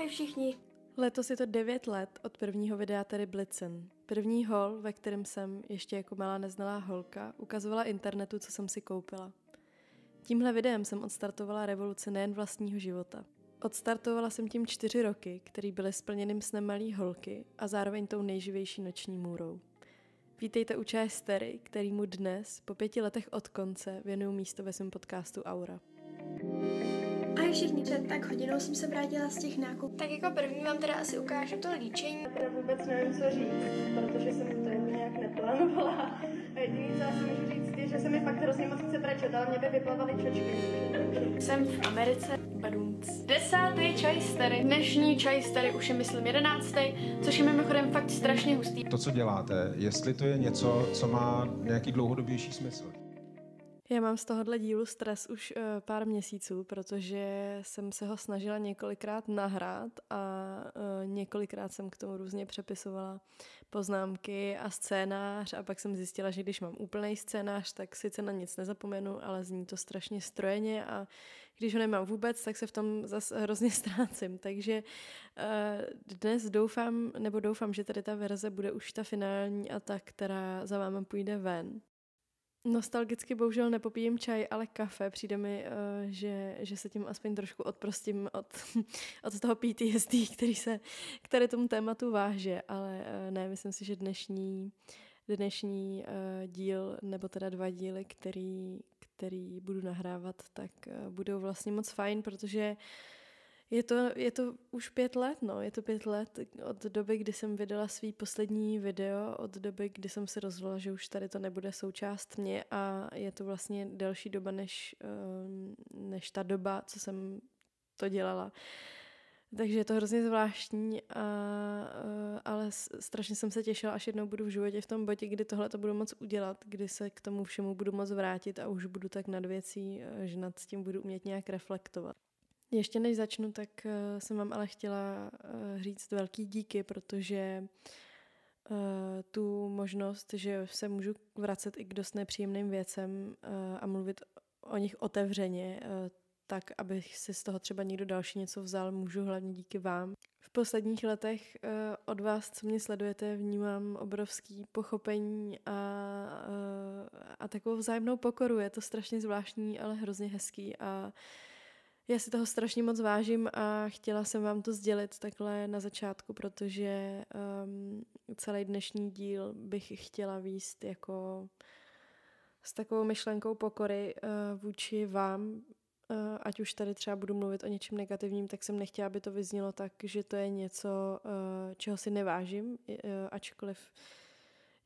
Ahoj všichni. Letos je to 9 let od prvního videa tedy Blitzen. První hol, ve kterém jsem ještě jako malá neznalá holka ukazovala internetu, co jsem si koupila. Tímhle videem jsem odstartovala revoluci nejen vlastního života. Odstartovala jsem tím čtyři roky, který byly splněným snem malý holky a zároveň tou nejživější noční můrou. Vítejte u Čaje který mu dnes, po pěti letech od konce, věnuju místo ve svém podcastu Aura. Ahoj všichni, před tak hodinou jsem se vrátila z těch nákupů. Tak jako první vám teda asi ukážu to líčení. Teda vůbec nevím, co říct, protože jsem to jako nějak neplánovala. A jediný, co asi můžu říct, je, že se mi fakt hrozně moc chce brečet, ale mě by vyplavaly čočky. Jsem v Americe, Badunc. Desátý čaj stery. Dnešní čaj stery už je myslím jedenáctý, což je mimochodem fakt strašně hustý. To, co děláte, jestli to je něco, co má nějaký dlouhodobější smysl. Já mám z tohohle dílu stres už uh, pár měsíců, protože jsem se ho snažila několikrát nahrát a uh, několikrát jsem k tomu různě přepisovala poznámky a scénář a pak jsem zjistila, že když mám úplný scénář, tak sice na nic nezapomenu, ale zní to strašně strojeně a když ho nemám vůbec, tak se v tom zase hrozně ztrácím. Takže uh, dnes doufám, nebo doufám, že tady ta verze bude už ta finální a ta, která za vámi půjde ven. Nostalgicky bohužel nepopijím čaj, ale kafe. Přijde mi, uh, že, že se tím aspoň trošku odprostím od, od toho PTSD, který se který tomu tématu váže, ale uh, ne, myslím si, že dnešní, dnešní uh, díl, nebo teda dva díly, který, který budu nahrávat, tak budou vlastně moc fajn, protože uh, je to, je to už pět let, no, je to pět let od doby, kdy jsem vydala svý poslední video, od doby, kdy jsem se rozhodla, že už tady to nebude součást mě a je to vlastně delší doba, než, ehm, než ta doba, co jsem to dělala. Takže je to hrozně zvláštní, a, eh, ale strašně jsem se těšila, až jednou budu v životě v tom bodě, kdy tohle to budu moc udělat, kdy se k tomu všemu budu moc vrátit a už budu tak nad věcí, eh, že nad tím budu umět nějak reflektovat. Ještě než začnu, tak uh, jsem vám ale chtěla uh, říct velký díky, protože uh, tu možnost, že se můžu vracet i k dost nepříjemným věcem a mluvit o nich otevřeně, tak, abych si z toho třeba někdo další něco vzal, můžu hlavně díky vám. V posledních letech od vás, co mě sledujete, vnímám obrovský pochopení a, a takovou vzájemnou pokoru. Je to strašně zvláštní, ale hrozně hezký a uh, já si toho strašně moc vážím a chtěla jsem vám to sdělit takhle na začátku, protože um, celý dnešní díl bych chtěla výst jako s takovou myšlenkou pokory uh, vůči vám, uh, ať už tady třeba budu mluvit o něčem negativním, tak jsem nechtěla, aby to vyznělo tak, že to je něco, uh, čeho si nevážím, ačkoliv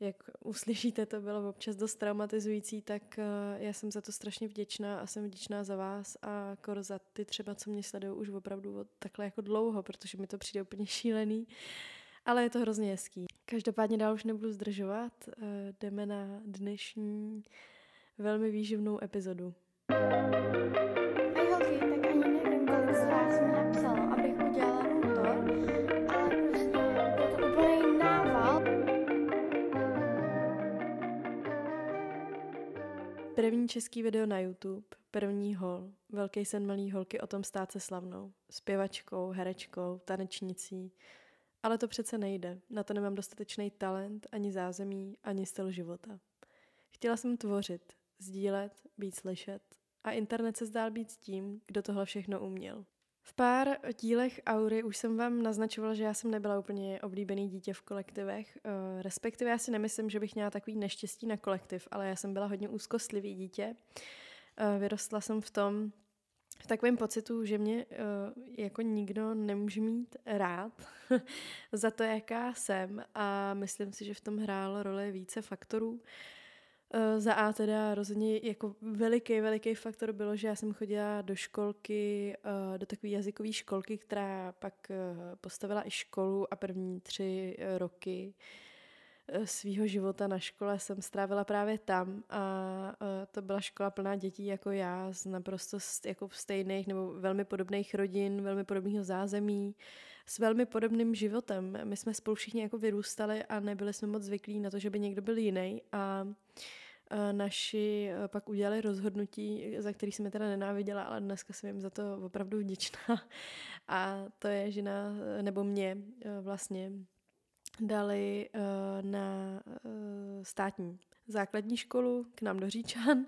jak uslyšíte, to bylo občas dost traumatizující, tak eh, já jsem za to strašně vděčná a jsem vděčná za vás a kor za ty třeba, co mě sledují už opravdu od takhle jako dlouho, protože mi to přijde úplně šílený, ale je to hrozně hezký. Každopádně dál už nebudu zdržovat, eh, jdeme na dnešní velmi výživnou epizodu. První český video na YouTube, první hol, velký sen malý holky o tom stát se slavnou, zpěvačkou, herečkou, tanečnicí. Ale to přece nejde, na to nemám dostatečný talent, ani zázemí, ani styl života. Chtěla jsem tvořit, sdílet, být slyšet a internet se zdál být tím, kdo tohle všechno uměl. V pár dílech Aury už jsem vám naznačovala, že já jsem nebyla úplně oblíbený dítě v kolektivech. Uh, respektive já si nemyslím, že bych měla takový neštěstí na kolektiv, ale já jsem byla hodně úzkostlivý dítě. Uh, vyrostla jsem v tom, v takovém pocitu, že mě uh, jako nikdo nemůže mít rád za to, jaká jsem a myslím si, že v tom hrálo roli více faktorů. Eh, za A teda rozhodně jako veliký, veliký faktor bylo, že já jsem chodila do školky, eh, do takové jazykové školky, která pak eh, postavila i školu a první tři roky svýho života na škole jsem strávila právě tam a to byla škola plná dětí jako já z naprosto jako stejných nebo velmi podobných rodin, velmi podobného zázemí, s velmi podobným životem. My jsme spolu všichni jako vyrůstali a nebyli jsme moc zvyklí na to, že by někdo byl jiný a naši pak udělali rozhodnutí, za který jsem je teda nenáviděla, ale dneska jsem jim za to opravdu vděčná. A to je, že na, nebo mě vlastně dali na státní základní školu k nám do Říčan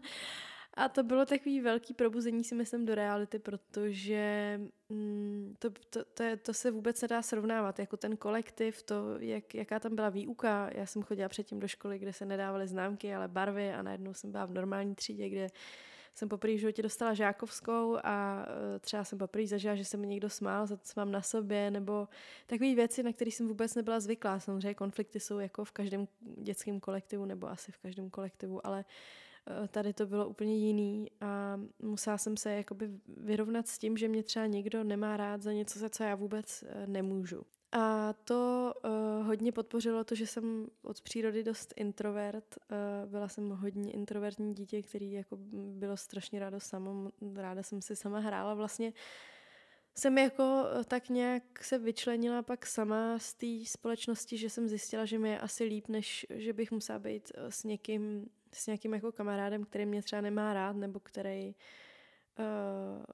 a to bylo takový velký probuzení si myslím do reality, protože mm, to, to, to, je, to se vůbec nedá srovnávat. Jako ten kolektiv, to, jak, jaká tam byla výuka. Já jsem chodila předtím do školy, kde se nedávaly známky, ale barvy a najednou jsem byla v normální třídě, kde jsem poprvé v životě dostala žákovskou a e, třeba jsem poprvé zažila, že se mi někdo smál za to, co mám na sobě, nebo takové věci, na které jsem vůbec nebyla zvyklá. Samozřejmě konflikty jsou jako v každém dětském kolektivu, nebo asi v každém kolektivu, ale uh, tady to bylo úplně jiný a musela jsem se jakoby vyrovnat s tím, že mě třeba někdo nemá rád za něco, za co já vůbec eh, nemůžu. A to uh, hodně podpořilo to, že jsem od přírody dost introvert. Uh, byla jsem hodně introvertní dítě, který jako bylo strašně rádo samo, ráda jsem si sama hrála. Vlastně jsem jako tak nějak se vyčlenila pak sama z té společnosti, že jsem zjistila, že mi je asi líp, než že bych musela být s někým s nějakým jako kamarádem, který mě třeba nemá rád, nebo který uh,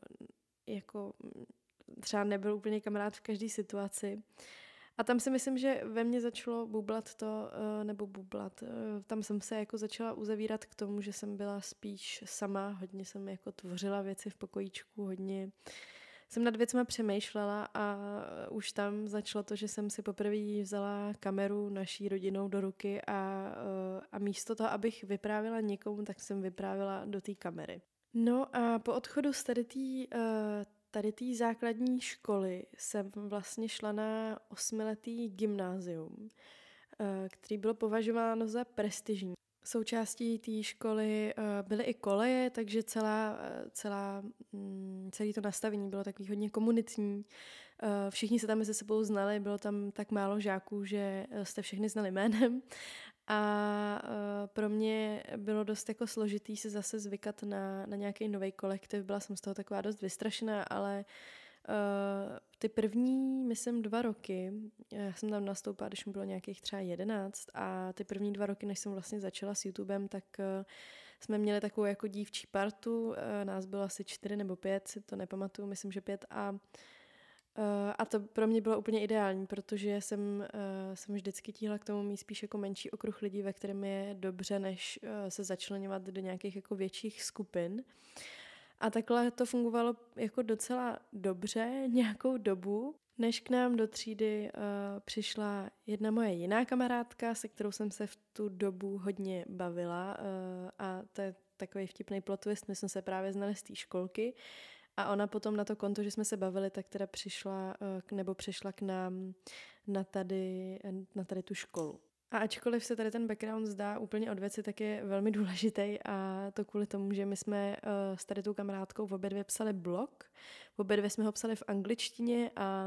jako třeba nebyl úplně kamarád v každé situaci. A tam si myslím, že ve mně začalo bublat to, uh, nebo bublat, uh, tam jsem se jako začala uzavírat k tomu, že jsem byla spíš sama, hodně jsem jako tvořila věci v pokojíčku, hodně uh, jsem nad věcmi přemýšlela a už tam začalo to, že jsem si poprvé vzala kameru naší rodinou do ruky a, eh, a místo toho, abych vyprávěla někomu, tak jsem vyprávěla do té kamery. No a po odchodu z tady té eh, tady té základní školy jsem vlastně šla na osmiletý gymnázium, eh, který bylo považováno za prestižní. Součástí té školy uh, byly i koleje, takže celá, uh, celá, um, celé to nastavení bylo takový hodně komunitní. Uh, všichni se tam mezi sebou znali, bylo tam tak málo žáků, že jste všechny znali jménem. A pro mě bylo dost jako složitý se zase zvykat na, na nějaký nový kolektiv. Byla jsem z toho taková dost vystrašená, ale uh, Uh, ty první, myslím, dva roky, já jsem tam nastoupila, když mi bylo nějakých třeba jedenáct a ty první dva roky, než jsem vlastně začala s YouTubem, tak uh, jsme měli takovou jako dívčí partu, uh, nás bylo asi čtyři nebo pět, si to nepamatuju, myslím, že pět a uh, a to pro mě bylo úplně ideální, protože jsem, uh, jsem vždycky tíhla k tomu mít spíš jako menší okruh lidí, ve kterém je dobře, než uh, se začlenovat do nějakých jako větších skupin. Uh, a takhle to fungovalo jako docela dobře nějakou dobu, než k nám do třídy uh, přišla jedna moje jiná kamarádka, se kterou jsem se v tu dobu hodně bavila uh, a to je takový vtipný plot twist, my jsme se právě znali z té školky a ona potom na to konto, že jsme se bavili, tak teda přišla uh, nebo přišla k nám na tady, na tady tu školu. A ačkoliv se tady ten background zdá úplně od věci, tak je velmi důležitý a to kvůli tomu, že my jsme uh, s tady tou kamarádkou v obě dvě psali blog, v obě dvě jsme ho psali v angličtině a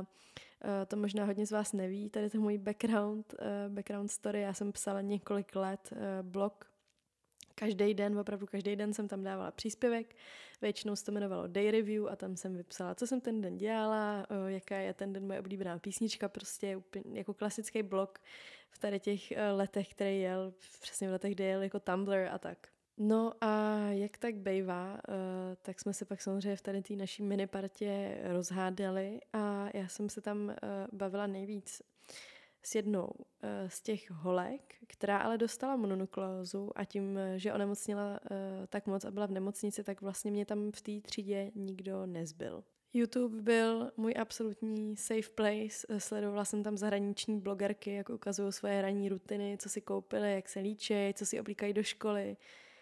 uh, to možná hodně z vás neví, tady to můj background, uh, background story, já jsem psala několik let blog. Každý den, opravdu každý den jsem tam dávala příspěvek, většinou se to jmenovalo Day Review a tam jsem vypsala, co jsem ten den dělala, jaká je ten den moje oblíbená písnička, prostě úplně jako klasický blog v tady těch letech, který jel, přesně v letech, kde jel jako Tumblr a tak. No a jak tak bejvá, tak jsme se pak samozřejmě v tady té naší minipartě rozhádali a já jsem se tam bavila nejvíc s jednou eh, z těch holek, která ale dostala mononukleózu a tím, eh, že onemocnila eh, tak moc a byla v nemocnici, tak vlastně mě tam v té třídě nikdo nezbyl. YouTube byl můj absolutní safe place. Sledovala jsem tam zahraniční blogerky, jak ukazují svoje ranní rutiny, co si koupili, jak se líčí, co si oblíkají do školy.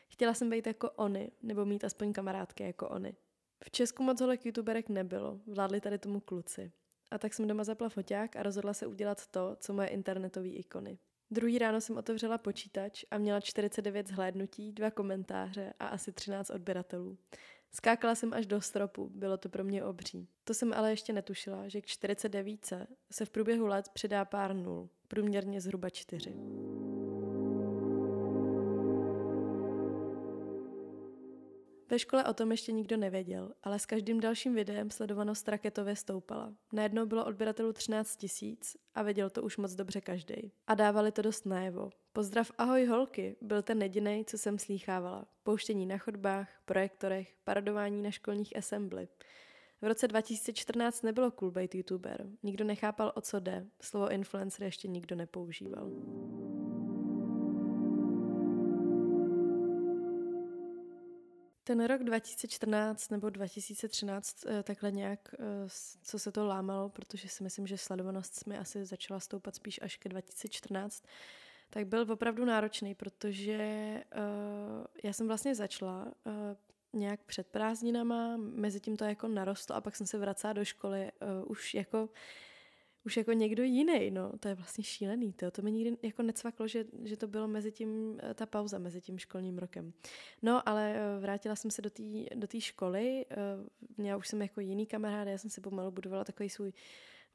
Chtěla jsem být jako oni, nebo mít aspoň kamarádky jako oni. V Česku moc holek youtuberek nebylo, vládli tady tomu kluci. A tak jsem doma zapla foťák a rozhodla se udělat to, co moje internetové ikony. Druhý ráno jsem otevřela počítač a měla 49 zhlédnutí, dva komentáře a asi 13 odběratelů. Skákala jsem až do stropu, bylo to pro mě obří. To jsem ale ještě netušila, že k 49 se v průběhu let přidá pár nul, průměrně zhruba 4. Ve škole o tom ještě nikdo nevěděl, ale s každým dalším videem sledovanost raketově stoupala. Najednou bylo odběratelů 13 tisíc a věděl to už moc dobře každý. A dávali to dost najevo. Pozdrav ahoj holky, byl ten jediný, co jsem slýchávala. Pouštění na chodbách, projektorech, parodování na školních assembly. V roce 2014 nebylo cool být youtuber. Nikdo nechápal, o co jde. Slovo influencer ještě nikdo nepoužíval. Ten rok 2014 nebo 2013, eh, takhle nějak, eh, co se to lámalo, protože si myslím, že sledovanost mi asi začala stoupat spíš až ke 2014, tak byl opravdu náročný, protože uh, já jsem vlastně začala uh, nějak před prázdninama, mezi tím to jako narostlo a pak jsem se vracela do školy uh, už jako už jako někdo jiný, no, to je vlastně šílený, to, to mi nikdy jako necvaklo, že, že to bylo mezi tím, ta pauza mezi tím školním rokem. No, ale vrátila jsem se do té do tý školy, já už jsem jako jiný kamarád, já jsem si pomalu budovala takový svůj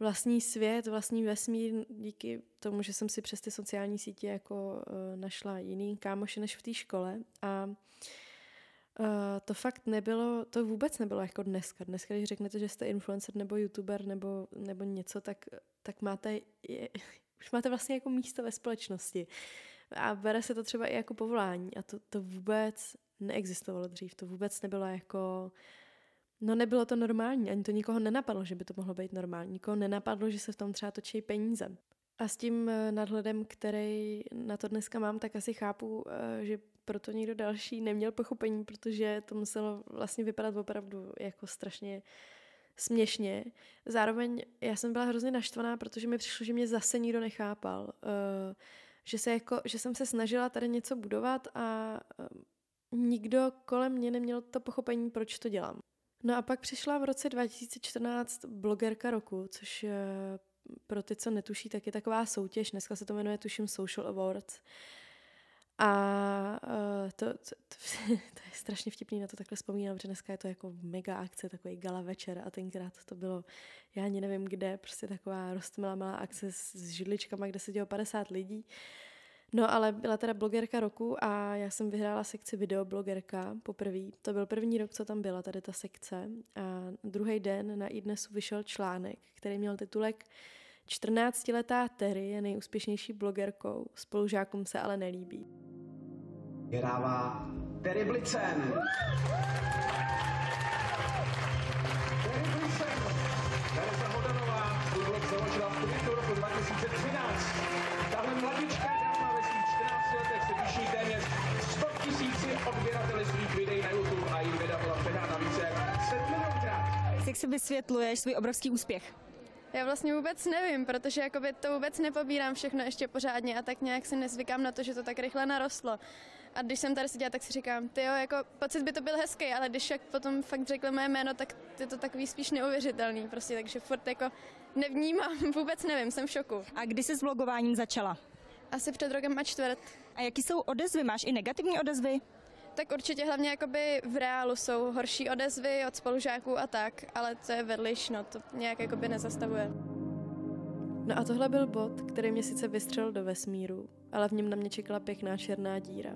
vlastní svět, vlastní vesmír, díky tomu, že jsem si přes ty sociální sítě jako našla jiný kámoše než v té škole a Uh, to fakt nebylo, to vůbec nebylo jako dneska. Dneska, když řeknete, že jste influencer nebo youtuber nebo, nebo něco, tak, tak máte, je, už máte vlastně jako místo ve společnosti. A bere se to třeba i jako povolání. A to, to vůbec neexistovalo dřív. To vůbec nebylo jako... No nebylo to normální, ani to nikoho nenapadlo, že by to mohlo být normální. Nikoho nenapadlo, že se v tom třeba točí peníze. A s tím eh, nadhledem, který na to dneska mám, tak asi chápu, eh, že proto někdo další neměl pochopení, protože to muselo vlastně vypadat opravdu jako strašně směšně. Zároveň já jsem byla hrozně naštvaná, protože mi přišlo, že mě zase nikdo nechápal. Uh, že, se jako, že jsem se snažila tady něco budovat a nikdo kolem mě neměl to pochopení, proč to dělám. No a pak přišla v roce 2014 blogerka roku, což uh, pro ty, co netuší, tak je taková soutěž. Dneska se to jmenuje, tuším, Social Awards. A uh, to, to, to, to je strašně vtipný na to takhle vzpomínám, protože dneska je to jako mega akce, takový gala večer a tenkrát to bylo, já ani nevím kde, prostě taková roztmilá malá akce s, s židličkama, kde se dělo 50 lidí. No ale byla teda blogerka roku a já jsem vyhrála sekci videoblogerka poprvé. To byl první rok, co tam byla tady ta sekce. A druhý den na iDnesu vyšel článek, který měl titulek 14-letá Terry je nejúspěšnější blogerkou, spolužákům se ale nelíbí. Vyhrává Terry Blitzen. Odběrateli svých videí na YouTube a jejich videa byla předána více jak 7 milionkrát. Jak si vysvětluješ svůj obrovský úspěch? Já vlastně vůbec nevím, protože jakoby to vůbec nepobírám všechno ještě pořádně a tak nějak si nezvykám na to, že to tak rychle narostlo. A když jsem tady seděla, tak si říkám, ty jo, jako pocit by to byl hezký, ale když jak potom fakt řekl mé jméno, tak je to takový spíš neuvěřitelný prostě, takže furt jako nevnímám, vůbec nevím, jsem v šoku. A kdy jsi s vlogováním začala? Asi před rokem a čtvrt. A jaký jsou odezvy? Máš i negativní odezvy? Tak určitě hlavně jakoby v reálu jsou horší odezvy od spolužáků a tak, ale to je vedliš, no to nějak jakoby nezastavuje. No a tohle byl bod, který mě sice vystřelil do vesmíru, ale v něm na mě čekala pěkná černá díra.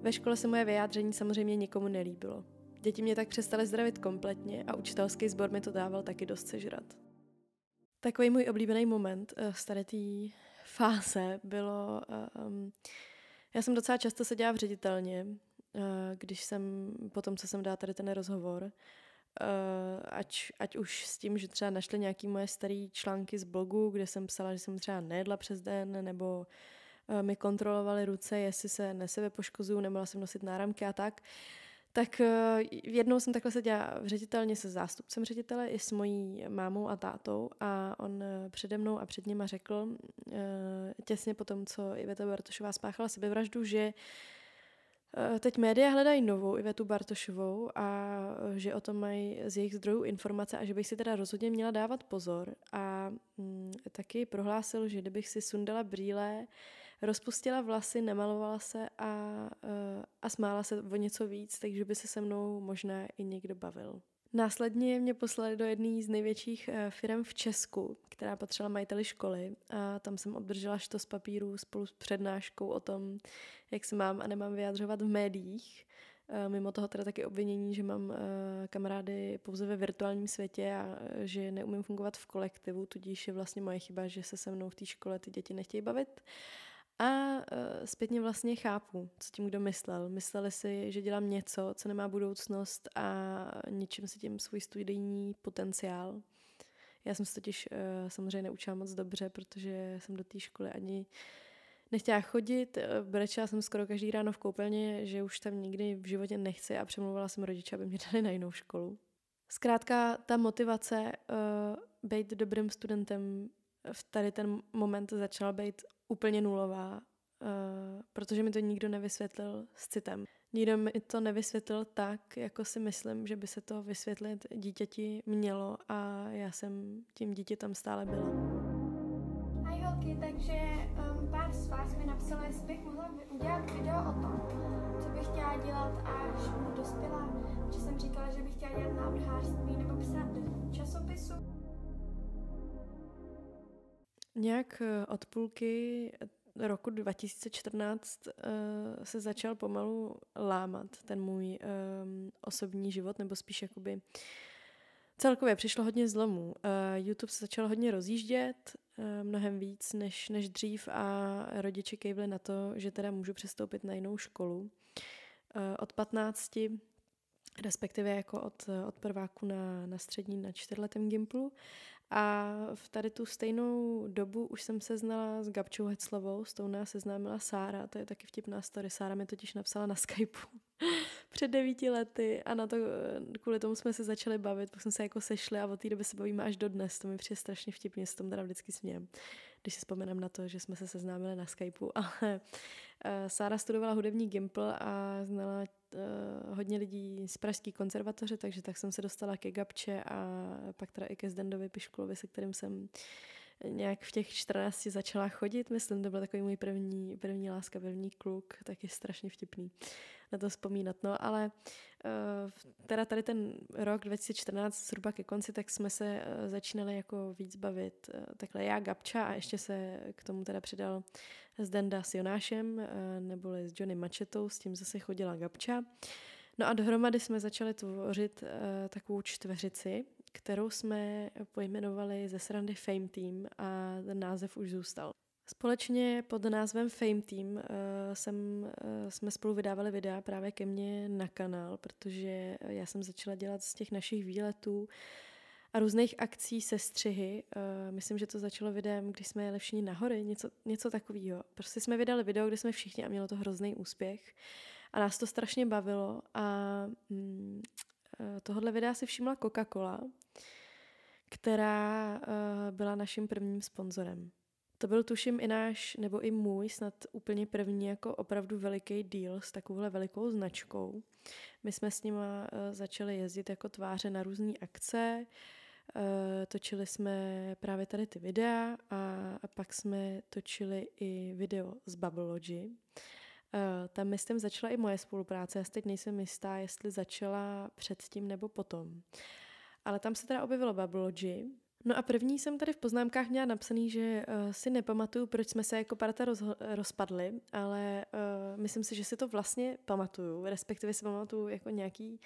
Ve škole se moje vyjádření samozřejmě nikomu nelíbilo. Děti mě tak přestaly zdravit kompletně a učitelský sbor mi to dával taky dost sežrat. Takový můj oblíbený moment uh, z tady té fáze bylo... Um, já jsem docela často seděla v ředitelně Eh, když jsem, po tom, co jsem dala tady ten rozhovor, eh, ať, ať už s tím, že třeba našli nějaké moje staré články z blogu, kde jsem psala, že jsem třeba nejedla přes den, nebo eh, mi kontrolovali ruce, jestli se nesebe poškozuju, nemohla jsem nosit náramky a tak, tak jednou jsem takhle seděla v ředitelně se zástupcem ředitele i s mojí mámou a tátou a on přede mnou a před nima řekl těsně po tom, co Iveta Bartošová spáchala sebevraždu, že Eh, teď média hledají novou Ivetu Bartošovou a eh, že o tom mají z jejich zdrojů informace a že bych si teda rozhodně měla dávat pozor. A mm, taky prohlásil, že kdybych si sundala brýle, rozpustila vlasy, nemalovala se a, uh, a smála se o něco víc, takže by se se mnou možná i někdo bavil. Následně mě poslali do jedné z největších uh, firm v Česku, která patřila majiteli školy a tam jsem obdržela štos papírů spolu s přednáškou o tom, jak se mám a nemám vyjadřovat v médiích. Eh, mimo toho teda taky obvinění, že mám eh, kamarády pouze ve virtuálním světě a eh, že neumím fungovat v kolektivu, tudíž je vlastně moje chyba, že se se mnou v té škole ty děti nechtějí bavit. A zpětně vlastně chápu, co tím kdo myslel. Mysleli si, že dělám něco, co nemá budoucnost a ničím si tím svůj studijní potenciál. Já jsem se totiž samozřejmě neučila moc dobře, protože jsem do té školy ani nechtěla chodit, eh, brečela jsem skoro každý ráno v koupelně, že už tam nikdy v životě nechci a přemluvala jsem rodiče, aby mě dali na jinou školu. Zkrátka ta motivace uh, být dobrým studentem v tady ten moment začala být úplně nulová, uh, protože mi to nikdo nevysvětlil s citem. Nikdo mi to nevysvětlil tak, jako si myslím, že by se to vysvětlit dítěti mělo a já jsem tím dítětem stále byla. Ahoj holky, takže pár z vás mi napsala, jestli bych mohla udělat video o tom, co bych chtěla dělat, až budu dospělá. Že jsem říkala, že bych chtěla dělat návrhářství nebo psát časopisu. Nějak eh, od půlky roku 2014 uh, eh, se začal pomalu lámat ten můj osobní život, nebo spíš jakoby celkově přišlo hodně zlomů. YouTube se začal hodně rozjíždět, Eh, mnohem víc než, než dřív a rodiče kejvli na to, že teda můžu přestoupit na jinou školu. Eh, od 15, respektive jako od, od prváku na, na střední na čtyřletém Gimplu. A v tady tu stejnou dobu už jsem se znala s Gabčou Heclovou, s tou nás seznámila Sára, to je taky vtipná story. Sára mi totiž napsala na Skypeu před devíti lety a na to, kvůli tomu jsme se začali bavit, pak jsme se jako sešli a od té doby se bavíme až do dnes. To mi přijde strašně vtipně, s tom teda vždycky smějem, když si vzpomenám na to, že jsme se seznámili na Skypeu. Ale Sára studovala hudební Gimple a znala uh, hodně lidí z Pražské konzervatoře, takže tak jsem se dostala ke Gabče a pak teda i ke Zdendovi Piškulovi, se kterým jsem nějak v těch 14 začala chodit, myslím, to byl takový můj první, první láska, první kluk, taky strašně vtipný na to vzpomínat. No, ale uh, teda tady ten rok 2014 zhruba ke konci, tak jsme se uh, začínali jako víc bavit. Uh, takhle já, Gabča a ještě se k tomu teda přidal Zdenda s Jonášem, neboli s Johnny Mačetou, s tím zase chodila Gabča. No a dohromady jsme začali tvořit uh, takovou čtveřici, kterou jsme pojmenovali ze srandy Fame Team a ten název už zůstal. Společně pod názvem Fame Team uh, jsem, uh, jsme spolu vydávali videa právě ke mně na kanál, protože já jsem začala dělat z těch našich výletů a různých akcí se střihy. Uh, myslím, že to začalo videem, když jsme jeli všichni nahory, něco, něco takového. Prostě jsme vydali video, kde jsme všichni a mělo to hrozný úspěch. A nás to strašně bavilo a mm, tohle videa si všimla Coca-Cola, která uh, byla naším prvním sponzorem. To byl tuším i náš, nebo i můj, snad úplně první jako opravdu veliký deal s takovouhle velikou značkou. My jsme s nima uh, začali jezdit jako tváře na různé akce, uh, točili jsme právě tady ty videa a, a pak jsme točili i video z Babblogy. Uh, tam myslím začala i moje spolupráce, já teď nejsem jistá, jestli začala předtím nebo potom. Ale tam se teda objevilo Babblogy, No a první jsem tady v poznámkách měla napsaný, že uh, si nepamatuju, proč jsme se jako parta roz, rozpadli, ale uh, myslím si, že si to vlastně pamatuju, respektive si pamatuju jako nějaký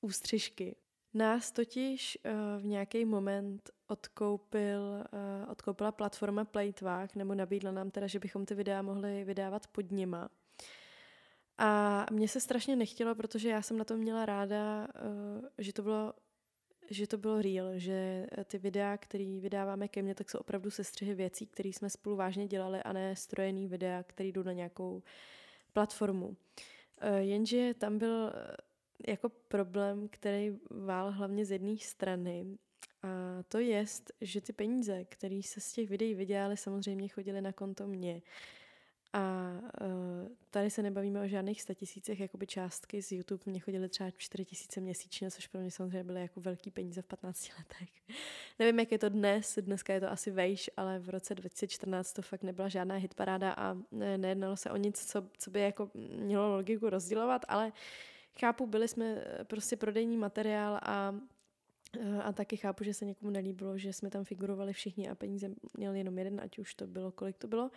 ústřižky. Nás totiž uh, v nějaký moment odkoupil, uh, odkoupila platforma Playtvák, nebo nabídla nám teda, že bychom ty videa mohli vydávat pod nima. A mně se strašně nechtělo, protože já jsem na to měla ráda, uh, že to bylo že to bylo real, že eh, ty videa, které vydáváme ke mně, tak jsou opravdu sestřihy věcí, které jsme spolu vážně dělali a ne strojený videa, které jdou na nějakou platformu. Eh, jenže tam byl eh, jako problém, který vál hlavně z jedné strany. A to je, že ty peníze, které se z těch videí vydělaly, samozřejmě chodily na konto mě. A uh, tady se nebavíme o žádných statisících, jakoby částky z YouTube mě chodily třeba 4 tisíce měsíčně, což pro mě samozřejmě byly jako velký peníze v 15 letech. Nevím, jak je to dnes, dneska je to asi vejš, ale v roce 2014 to fakt nebyla žádná hitparáda a ne, nejednalo se o nic, co, co by jako mělo logiku rozdělovat, ale chápu, byli jsme eh, prostě prodejní materiál a eh, a taky chápu, že se někomu nelíbilo, že jsme tam figurovali všichni a peníze měl jenom jeden, ať už to bylo, kolik to bylo.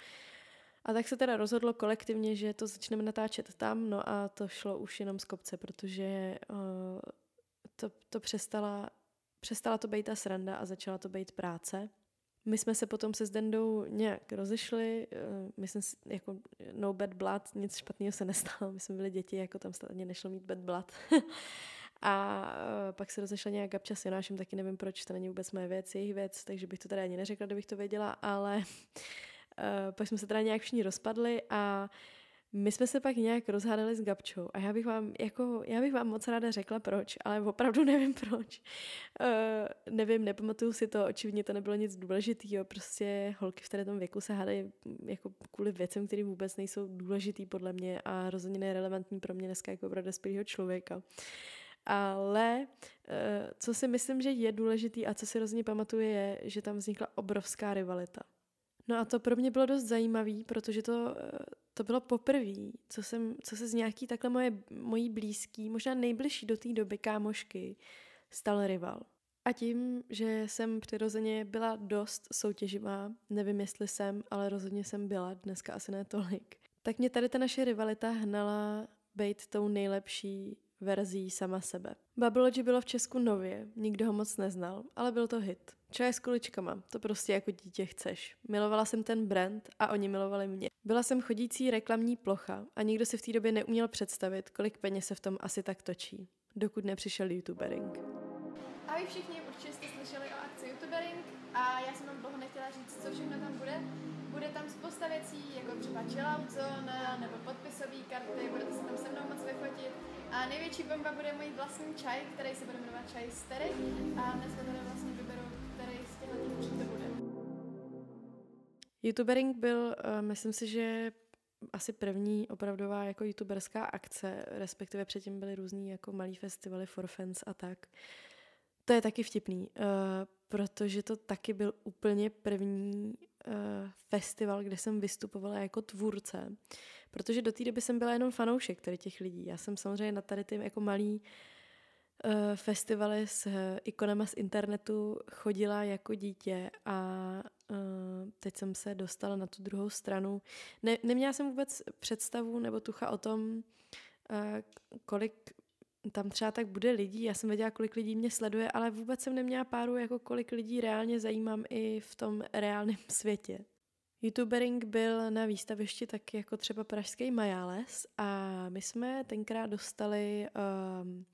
A tak se teda rozhodlo kolektivně, že to začneme natáčet tam, no a to šlo už jenom z kopce, protože uh, to, to přestala, přestala to být ta sranda a začala to být práce. My jsme se potom se Zdendou nějak rozešli, uh, myslím si, jako no bad blood, nic špatného se nestalo, my jsme byli děti, jako tam stejně nešlo mít bad blood. a uh, pak se rozešla nějak Gabča s Jonášem, taky nevím proč, to není vůbec moje věc, jejich věc, takže bych to tady ani neřekla, kdybych to věděla, ale Uh, pak jsme se teda nějak všichni rozpadli a my jsme se pak nějak rozhádali s Gabčou a já bych vám, jako, já bych vám moc ráda řekla proč, ale opravdu nevím proč. Uh, nevím, nepamatuju si to, očividně to nebylo nic důležitého, prostě holky v tady tom věku se hádají jako kvůli věcem, které vůbec nejsou důležitý podle mě a rozhodně nerelevantní pro mě dneska jako pro dospělého člověka. Ale uh, co si myslím, že je důležitý a co si rozhodně pamatuje, je, že tam vznikla obrovská rivalita. No a to pro mě bylo dost zajímavé, protože to, eh, to bylo poprvé, co, jsem, co se z nějaký takhle moje, mojí blízký, možná nejbližší do té doby kámošky, stal rival. A tím, že jsem přirozeně byla dost soutěživá, nevím jestli jsem, ale rozhodně jsem byla, dneska asi ne tolik, tak mě tady ta naše rivalita hnala být tou nejlepší verzí sama sebe. Babblogy bylo v Česku nově, nikdo ho moc neznal, ale byl to hit. Čaj s kuličkama, to prostě jako dítě chceš. Milovala jsem ten brand a oni milovali mě. Byla jsem chodící reklamní plocha a nikdo si v té době neuměl představit, kolik peněz se v tom asi tak točí, dokud nepřišel youtubering. Ahoj všichni, určitě jste slyšeli o akci youtubering a já jsem vám dlouho nechtěla říct, co všechno tam bude. Bude tam spousta věcí, jako třeba chillout zone, nebo podpisové karty, budete se tam se mnou moc vyfotit. A největší bomba bude můj vlastní čaj, který se bude jmenovat čaj Stery. A dneska tady vlastně vyberu, který z těchto to bude. Youtubering byl, uh, myslím si, že asi první opravdová jako youtuberská akce, respektive předtím byly různý jako malý festivaly for fans a tak. To je taky vtipný, uh, protože to taky byl úplně první festival, kde jsem vystupovala jako tvůrce. Protože do té doby jsem byla jenom fanoušek tady těch lidí. Já jsem samozřejmě na tady ty jako malý uh, festivaly s ikonama z internetu chodila jako dítě a uh, teď jsem se dostala na tu druhou stranu. Ne, neměla jsem vůbec představu nebo tucha o tom, kolik tam třeba tak bude lidí, já jsem věděla, kolik lidí mě sleduje, ale vůbec jsem neměla páru, jako kolik lidí reálně zajímám i v tom reálném světě. Youtubering byl na výstavišti tak jako třeba pražský Majáles a my jsme tenkrát dostali um,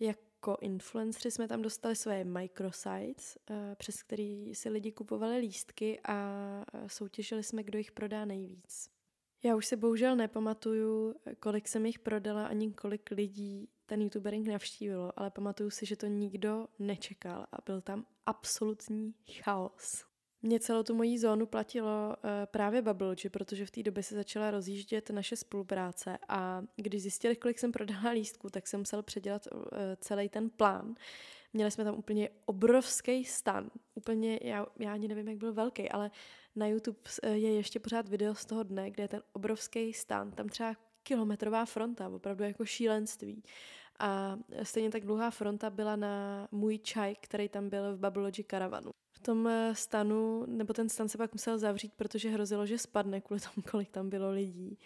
jako influenceri jsme tam dostali své microsites, uh, přes který si lidi kupovali lístky a soutěžili jsme, kdo jich prodá nejvíc. Já už si bohužel nepamatuju, kolik jsem jich prodala, ani kolik lidí ten youtubering navštívilo, ale pamatuju si, že to nikdo nečekal a byl tam absolutní chaos. Mě celou tu mojí zónu platilo uh, právě Bubblegy, protože v té době se začala rozjíždět naše spolupráce a když zjistili, kolik jsem prodala lístků, tak jsem musel předělat uh, celý ten plán. Měli jsme tam úplně obrovský stan. Úplně, já, já ani nevím, jak byl velký, ale na YouTube je ještě pořád video z toho dne, kde je ten obrovský stan. Tam třeba kilometrová fronta, opravdu jako šílenství. A stejně tak dlouhá fronta byla na můj čaj, který tam byl v Babblogy karavanu. V tom eh, stanu, nebo ten stan se pak musel zavřít, protože hrozilo, že spadne kvůli tomu, kolik tam bylo lidí.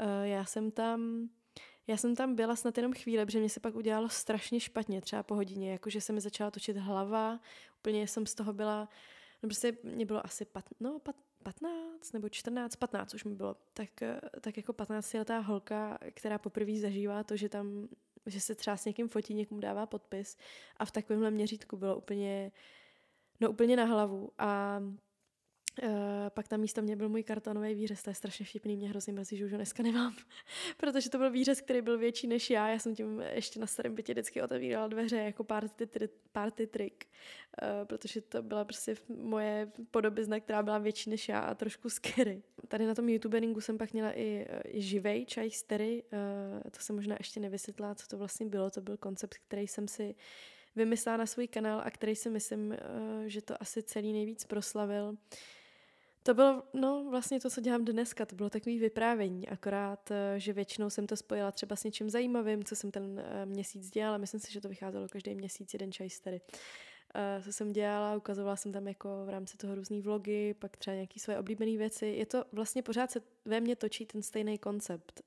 Eh, já jsem tam já jsem tam byla snad jenom chvíli, protože mě se pak udělalo strašně špatně, třeba po hodině, jakože se mi začala točit hlava, úplně jsem z toho byla, no prostě mě bylo asi pat, no, pat, 15 nebo 14, 15 už mi bylo, tak, eh, tak jako 15 letá holka, která poprvé zažívá to, že tam, že se třeba s někým fotí, někomu dává podpis a v takovémhle měřítku bylo úplně, no úplně na hlavu. A Uh, pak tam místo mě byl můj kartonový výřez, to je strašně vtipný, mě hrozně mrzí, že už ho dneska nemám, protože to byl výřez, který byl větší než já, já jsem tím ještě na starém bytě vždycky otevírala dveře jako party, tri, party trick, uh, protože to byla prostě moje podobizna, která byla větší než já a trošku scary. Tady na tom youtuberingu jsem pak měla i, i živej čaj stery, uh, to jsem možná ještě nevysvětlila, co to vlastně bylo, to byl koncept, který jsem si vymyslela na svůj kanál a který si myslím, že to asi celý nejvíc proslavil. To bylo no, vlastně to, co dělám dneska. To bylo takový vyprávění, akorát, eh, že většinou jsem to spojila třeba s něčím zajímavým, co jsem ten eh, měsíc dělala. Myslím si, že to vycházelo každý měsíc jeden čaj tady. uh, co jsem dělala, ukazovala jsem tam jako v rámci toho různý vlogy, pak třeba nějaké svoje oblíbené věci. Je to vlastně pořád se ve mně točí ten stejný koncept.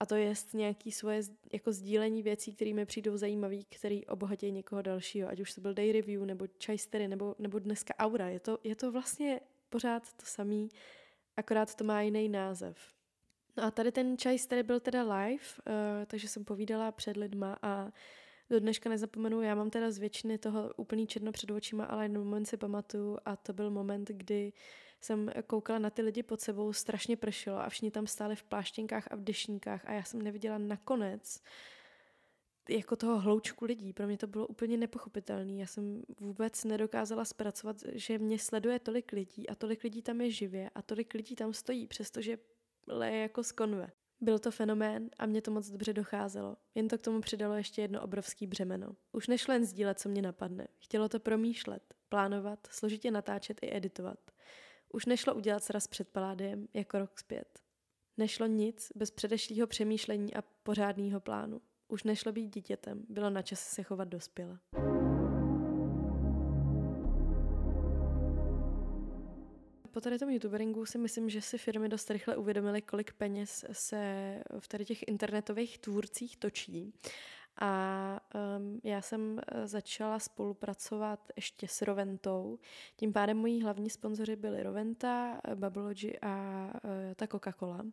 A to je nějaký svoje jako sdílení věcí, které mi přijdou zajímavé, které obohatí někoho dalšího, ať už to byl day review, nebo čajstery, nebo, nebo dneska aura. Je to, je to vlastně pořád to samý, akorát to má jiný název. No a tady ten čajster byl teda live, uh, takže jsem povídala před lidma a do dneška nezapomenu, já mám teda z většiny toho úplný černo před očima, ale jeden moment si pamatuju a to byl moment, kdy jsem koukala na ty lidi pod sebou, strašně pršelo a všichni tam stáli v pláštěnkách a v dešníkách a já jsem neviděla nakonec jako toho hloučku lidí. Pro mě to bylo úplně nepochopitelné. Já jsem vůbec nedokázala zpracovat, že mě sleduje tolik lidí a tolik lidí tam je živě a tolik lidí tam stojí, přestože leje jako z konve. Byl to fenomén a mě to moc dobře docházelo. Jen to k tomu přidalo ještě jedno obrovský břemeno. Už nešlo jen sdílet, co mě napadne. Chtělo to promýšlet, plánovat, složitě natáčet i editovat. Už nešlo udělat sraz před paládiem jako rok zpět. Nešlo nic bez předešlého přemýšlení a pořádného plánu. Už nešlo být dítětem, bylo na čase se chovat dospěle. Po tady tom youtuberingu si myslím, že si firmy dost rychle uvědomily, kolik peněz se v tady těch internetových tvůrcích točí. A um, já jsem eh, začala spolupracovat ještě s Roventou. Tím pádem moji hlavní sponzoři byli Roventa, Babology a uh, ta Coca-Cola.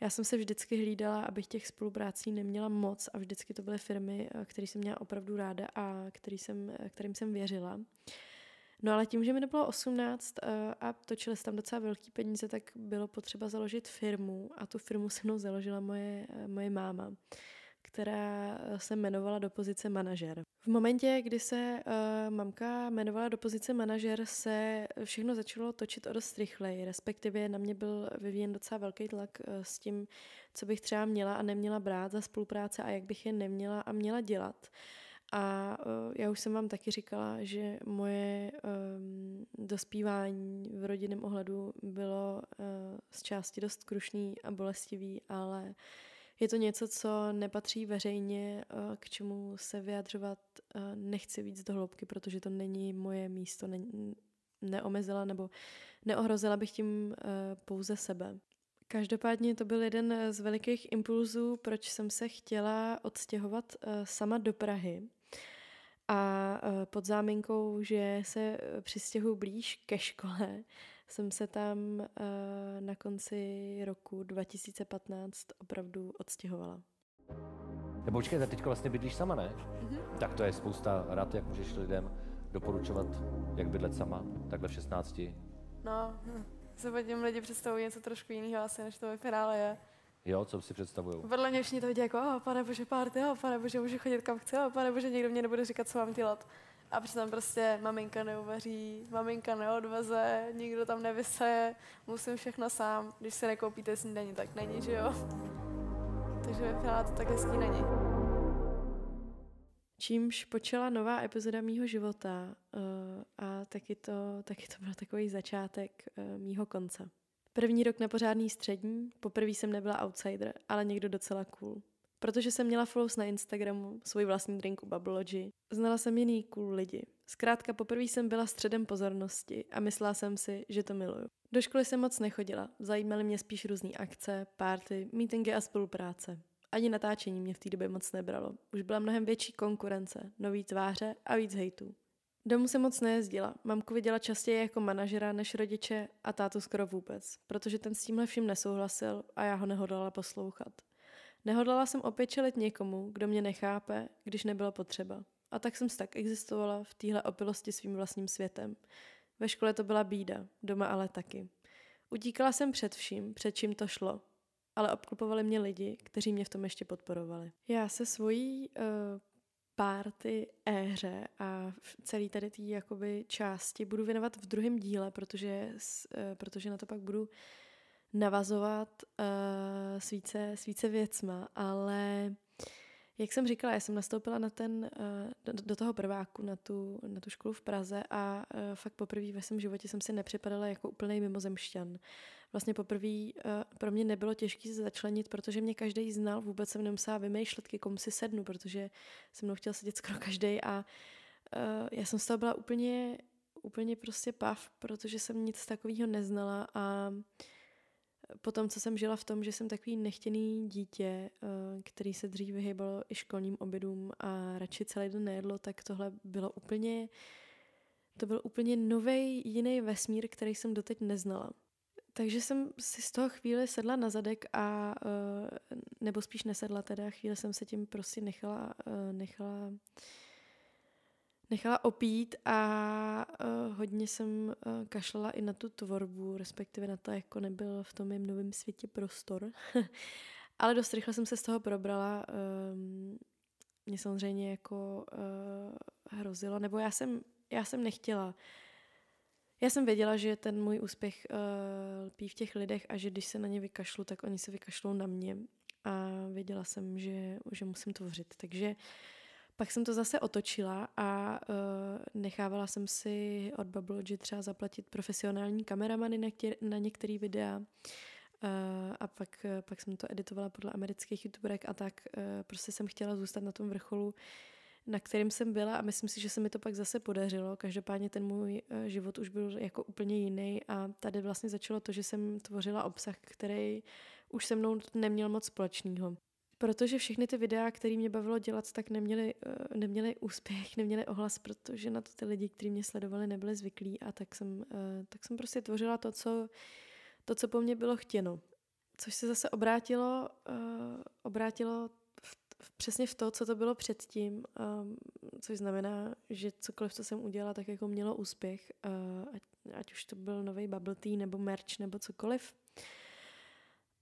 Já jsem se vždycky hlídala, abych těch spoluprácí neměla moc a vždycky to byly firmy, eh, které jsem měla opravdu ráda a který jsem, kterým jsem věřila. No ale tím, že mi nebylo 18 a točili se tam docela velký peníze, tak bylo potřeba založit firmu a tu firmu se mnou založila moje, moje máma která eh, se jmenovala do pozice manažer. V momentě, kdy se uh, mamka jmenovala do pozice manažer, se všechno začalo točit o dost rychleji, respektive na mě byl vyvíjen docela velký tlak uh, s tím, co bych třeba měla a neměla brát za spolupráce a jak bych je neměla a měla dělat. A uh, já už jsem vám taky říkala, že moje um, dospívání v rodinném ohledu bylo uh, z části dost krušný a bolestivý, ale uh, je to něco, co nepatří veřejně, eh, k čemu se vyjadřovat eh, nechci víc do hloubky, protože to není moje místo, ne, neomezila nebo neohrozila bych tím eh, pouze sebe. Každopádně to byl jeden z velikých impulzů, proč jsem se chtěla odstěhovat sama do Prahy. A pod záminkou, že se přistěhuji blíž ke škole, jsem se tam uh, na konci roku 2015 opravdu odstěhovala. Nebo počkej, teď vlastně bydlíš sama, ne? Mm-hmm. Tak to je spousta rad, jak můžeš lidem doporučovat, jak bydlet sama, takhle v 16. No, hm. se pod tím lidi představují něco trošku jiného asi, než to ve finále je. Jo, co si představují? Vedle mě všichni to vidí jako, oh, pane bože, party, oh, pane bože, můžu chodit kam chci, oh, pane bože, někdo mě nebude říkat, co mám dělat. A přitom prostě maminka neuvaří, maminka neodveze, nikdo tam nevysaje, musím všechno sám. Když se nekoupíte snídaní, tak není, že jo? Takže ve finále to tak hezký není. Čímž počala nová epizoda mýho života uh, a taky to, taky to byl takový začátek uh, mýho konce. První rok na pořádný střední, poprvé jsem nebyla outsider, ale někdo docela cool. Protože jsem měla follows na Instagramu, svůj vlastní drink u Bubblelogy, znala jsem jiný cool lidi. Zkrátka poprvé jsem byla středem pozornosti a myslela jsem si, že to miluju. Do školy jsem moc nechodila, zajímaly mě spíš různé akce, párty, meetingy a spolupráce. Ani natáčení mě v té době moc nebralo. Už byla mnohem větší konkurence, nový tváře a víc hejtů. Domů se moc nejezdila. Mamku viděla častěji jako manažera než rodiče a tátu skoro vůbec, protože ten s tímhle vším nesouhlasil a já ho nehodlala poslouchat. Nehodlala jsem opět čelit někomu, kdo mě nechápe, když nebylo potřeba. A tak jsem tak existovala v téhle opilosti svým vlastním světem. Ve škole to byla bída, doma ale taky. Utíkala jsem před vším, před čím to šlo, ale obklopovali mě lidi, kteří mě v tom ještě podporovali. Já se svojí uh, párty éře a celý tady té jakoby části budu věnovat v druhém díle, protože, uh, protože na to pak budu navazovat uh, s, více, s více věcma, ale jak jsem říkala, já jsem nastoupila na ten, uh, do, do toho prváku, na tu, na tu školu v Praze a uh, fakt poprvé ve svém životě jsem si nepřipadala jako úplný mimozemšťan. Vlastně poprvé uh, pro mě nebylo těžké se začlenit, protože mě každý znal, vůbec jsem nemusela vymýšlet, k komu si sednu, protože se mnou chtěl sedět skoro každý a uh, já jsem z toho byla úplně, úplně prostě pav, protože jsem nic takového neznala a potom, co jsem žila v tom, že jsem takový nechtěný dítě, uh, který se dřív vyhýbalo i školním obědům a radši celý den nejedlo, tak tohle bylo úplně, to byl úplně nový jiný vesmír, který jsem doteď neznala. Takže jsem si z toho chvíli sedla na zadek a, uh, nebo spíš nesedla teda, chvíli jsem se tím prostě nechala, uh, nechala, nechala opít a uh, hodně jsem uh, kašlala i na tu tvorbu, respektive na to, jako nebyl v tom mém novém světě prostor. Ale dost rychle jsem se z toho probrala. Um, mě samozřejmě jako uh, hrozilo, nebo já jsem, já jsem nechtěla já jsem věděla, že ten můj úspěch uh, lpí v těch lidech a že když se na ně vykašlu, tak oni se vykašlou na mě. A věděla jsem, že, že musím tvořit. Takže pak jsem to zase otočila a uh, nechávala jsem si od Babblogy třeba zaplatit profesionální kameramany na, tě, na některé videa. Uh, a pak, pak jsem to editovala podle amerických youtuberek a tak. Uh, prostě jsem chtěla zůstat na tom vrcholu, na kterým jsem byla a myslím si, že se mi to pak zase podařilo. Každopádně ten můj uh, život už byl jako úplně jiný a tady vlastně začalo to, že jsem tvořila obsah, který už se mnou neměl moc společného. Protože všechny ty videa, které mě bavilo dělat, tak neměly, uh, neměly úspěch, neměly ohlas, protože na to ty lidi, kteří mě sledovali, nebyli zvyklí a tak jsem, uh, tak jsem prostě tvořila to, co, to, co po mně bylo chtěno. Což se zase obrátilo, uh, obrátilo v, v, přesně v to, co to bylo předtím, um, což znamená, že cokoliv, co jsem udělala, tak jako mělo úspěch, ať, ať už to byl nový bubble tea nebo merch nebo cokoliv.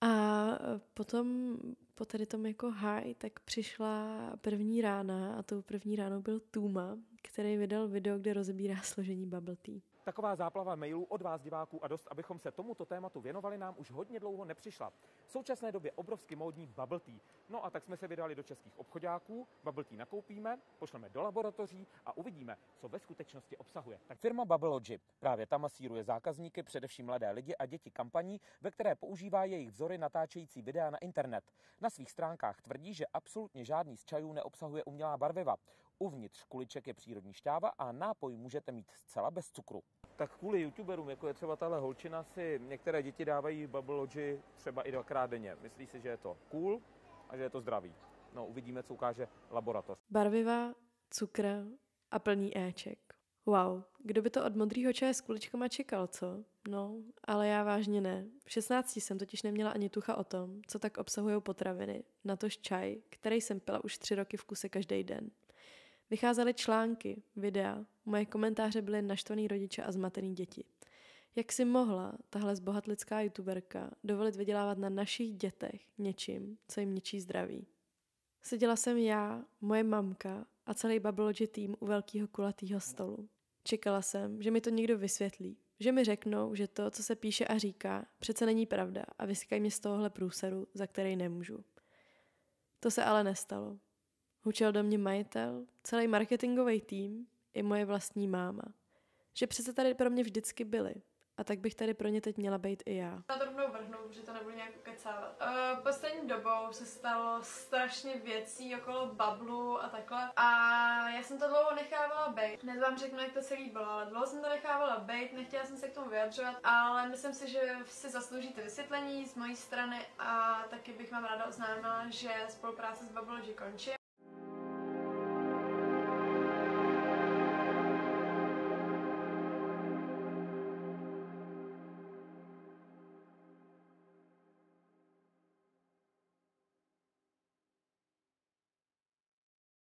A potom po tady tom jako high, tak přišla první rána a tou první ránou byl Tuma, který vydal video, kde rozebírá složení bubble tea. Taková záplava mailů od vás diváků a dost, abychom se tomuto tématu věnovali, nám už hodně dlouho nepřišla. V současné době obrovsky módní bubble tea. No a tak jsme se vydali do českých obchodáků, bubble tea nakoupíme, pošleme do laboratoří a uvidíme, co ve skutečnosti obsahuje. Tak firma Bubblelogy právě tam masíruje zákazníky, především mladé lidi a děti kampaní, ve které používá jejich vzory natáčející videa na internet. Na svých stránkách tvrdí, že absolutně žádný z čajů neobsahuje umělá barviva. Uvnitř kuliček je přírodní šťáva a nápoj můžete mít zcela bez cukru. Tak kvůli youtuberům, jako je třeba tahle holčina, si některé děti dávají Bubblelogy třeba i dvakrát denně. Myslí si, že je to cool a že je to zdravý. No, uvidíme, co ukáže laboratoř. Barviva, cukr a plný éček. Wow, kdo by to od modrýho čaje s kuličkama čekal, co? No, ale já vážně ne. V 16 jsem totiž neměla ani tucha o tom, co tak obsahují potraviny, natož čaj, který jsem pila už tři roky v kuse každý den. Vycházely články, videa, moje komentáře byly naštvaný rodiče a zmatený děti. Jak si mohla tahle zbohatlická youtuberka dovolit vydělávat na našich dětech něčím, co jim ničí zdraví? Seděla jsem já, moje mamka a celý Babblogy tým u velkého kulatého stolu. Čekala jsem, že mi to někdo vysvětlí, že mi řeknou, že to, co se píše a říká, přece není pravda a vysykají mě z tohohle průseru, za který nemůžu. To se ale nestalo. Hučel do mě majitel, celý marketingový tým i moje vlastní máma. Že přece tady pro mě vždycky byli. A tak bych tady pro ně teď měla být i já. Na to rovnou vrhnu, že to nebudu nějak kecávat. Uh, poslední dobou se stalo strašně věcí okolo bablu a takhle. A já jsem to dlouho nechávala být. Hned vám řeknu, jak to celý bylo, ale dlouho jsem to nechávala být, nechtěla jsem se k tomu vyjadřovat, ale myslím si, že si zasloužíte vysvětlení z mojí strany a taky bych vám ráda oznámila, že spolupráce s Babblogy končí.